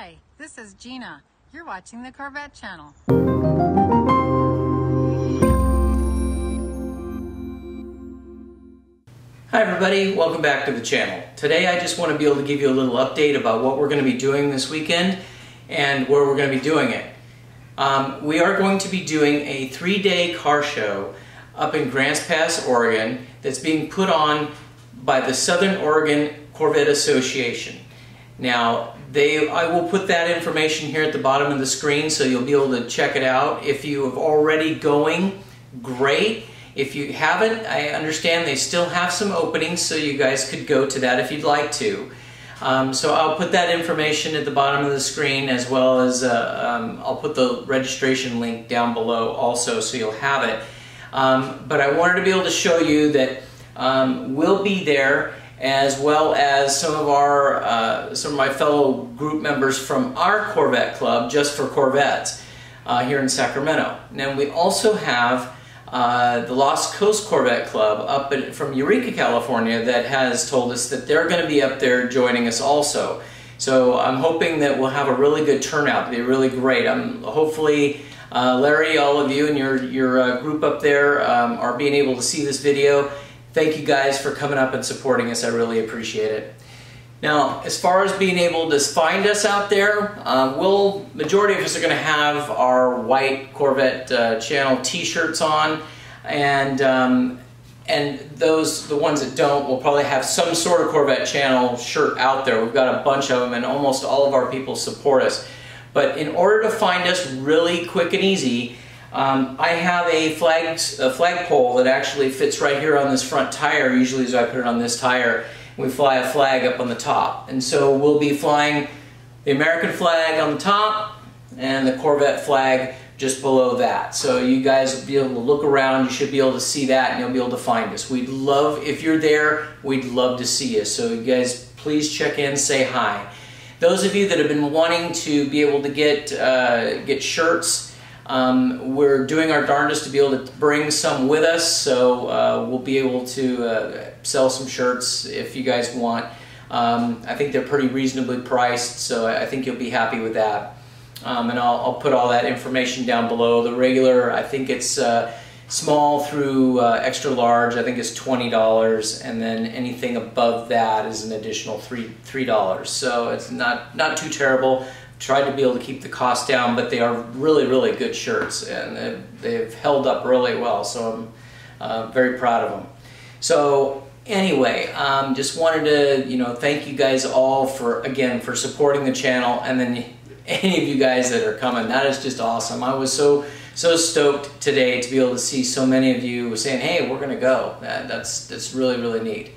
Hi, this is Gina. You're watching the Corvette channel. Hi everybody, welcome back to the channel. Today I just want to be able to give you a little update about what we're going to be doing this weekend and where we're going to be doing it. Um, we are going to be doing a three-day car show up in Grants Pass, Oregon that's being put on by the Southern Oregon Corvette Association. Now, they, I will put that information here at the bottom of the screen so you'll be able to check it out. If you have already going, great. If you haven't, I understand they still have some openings so you guys could go to that if you'd like to. Um, so I'll put that information at the bottom of the screen as well as uh, um, I'll put the registration link down below also so you'll have it. Um, but I wanted to be able to show you that um, we'll be there as well as some of our uh, some of my fellow group members from our Corvette club, just for Corvettes, uh, here in Sacramento. Now we also have uh, the Lost Coast Corvette Club up in, from Eureka, California, that has told us that they're going to be up there joining us also. So I'm hoping that we'll have a really good turnout. It'll be really great. I'm hopefully. Uh, Larry, all of you and your, your uh, group up there um, are being able to see this video Thank you guys for coming up and supporting us. I really appreciate it. Now, as far as being able to find us out there, uh, we'll majority of us are going to have our white Corvette uh, channel T-shirts on, and um, and those the ones that don't will probably have some sort of Corvette channel shirt out there. We've got a bunch of them, and almost all of our people support us. But in order to find us really quick and easy, um, I have a flag a flagpole that actually fits right here on this front tire. Usually, as I put it on this tire, we fly a flag up on the top, and so we'll be flying the American flag on the top and the Corvette flag just below that. So you guys will be able to look around. You should be able to see that, and you'll be able to find us. We'd love if you're there. We'd love to see you. So you guys, please check in, say hi. Those of you that have been wanting to be able to get uh, get shirts um, we're doing our darndest to be able to bring some with us, so uh, we'll be able to uh, sell some shirts if you guys want. Um, I think they're pretty reasonably priced, so I think you'll be happy with that. Um, and I'll, I'll, put all that information down below. The regular, I think it's uh, small through uh, extra large, I think it's $20, and then anything above that is an additional three $3. So it's not, not too terrible tried to be able to keep the cost down, but they are really, really good shirts and they've held up really well. So I'm uh, very proud of them. So anyway, um, just wanted to, you know, thank you guys all for, again, for supporting the channel and then any of you guys that are coming. That is just awesome. I was so, so stoked today to be able to see so many of you saying, hey, we're going to go. That, that's, that's really, really neat.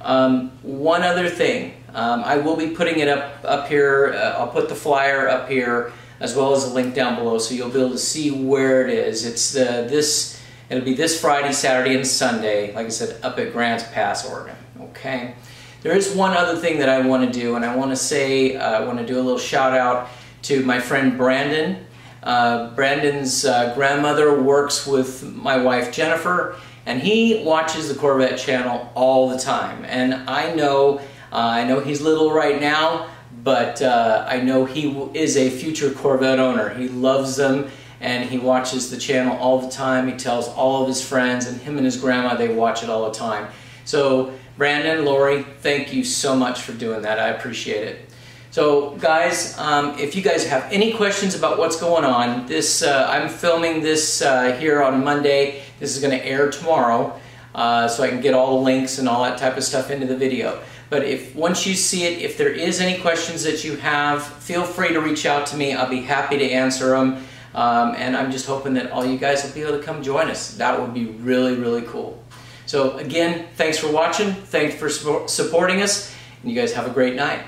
Um, one other thing, um, I will be putting it up, up here, uh, I'll put the flyer up here as well as a link down below so you'll be able to see where it is. It's uh, this, it'll be this Friday, Saturday, and Sunday, like I said, up at Grants Pass, Oregon, okay? There is one other thing that I want to do, and I want to say, uh, I want to do a little shout out to my friend Brandon. Uh, Brandon's uh, grandmother works with my wife Jennifer, and he watches the Corvette channel all the time. And I know, I know he's little right now, but uh, I know he is a future Corvette owner. He loves them and he watches the channel all the time. He tells all of his friends and him and his grandma, they watch it all the time. So Brandon, Lori, thank you so much for doing that. I appreciate it. So guys, um, if you guys have any questions about what's going on, this uh, I'm filming this uh, here on Monday. This is going to air tomorrow, uh, so I can get all the links and all that type of stuff into the video. But if once you see it, if there is any questions that you have, feel free to reach out to me. I'll be happy to answer them. Um, and I'm just hoping that all you guys will be able to come join us. That would be really, really cool. So again, thanks for watching. Thanks for supporting us. And you guys have a great night.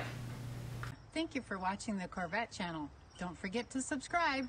Thank you for watching the Corvette channel. Don't forget to subscribe.